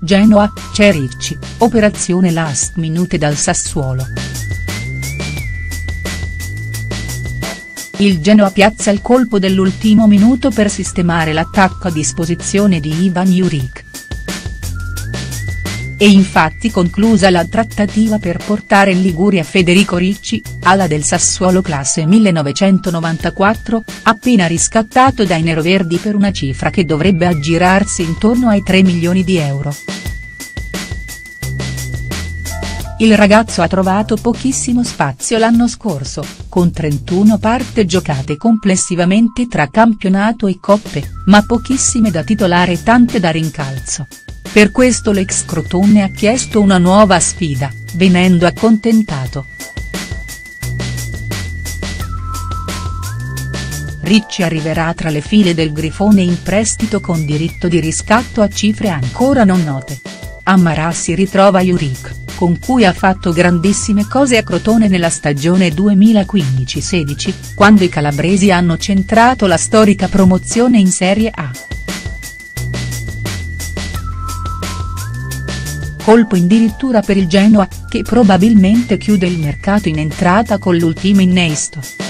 Genoa, c'è Ricci, operazione last minute dal Sassuolo. Il Genoa piazza il colpo dell'ultimo minuto per sistemare l'attacco a disposizione di Ivan Juric. E infatti conclusa la trattativa per portare in Liguria Federico Ricci, ala del Sassuolo classe 1994, appena riscattato dai neroverdi per una cifra che dovrebbe aggirarsi intorno ai 3 milioni di euro. Il ragazzo ha trovato pochissimo spazio l'anno scorso, con 31 parte giocate complessivamente tra campionato e coppe, ma pochissime da titolare e tante da rincalzo. Per questo l'ex Crotone ha chiesto una nuova sfida, venendo accontentato. Ricci arriverà tra le file del Grifone in prestito con diritto di riscatto a cifre ancora non note. A Marassi ritrova Juric con cui ha fatto grandissime cose a Crotone nella stagione 2015-16, quando i calabresi hanno centrato la storica promozione in Serie A. Colpo addirittura per il Genoa, che probabilmente chiude il mercato in entrata con l'ultimo innesto.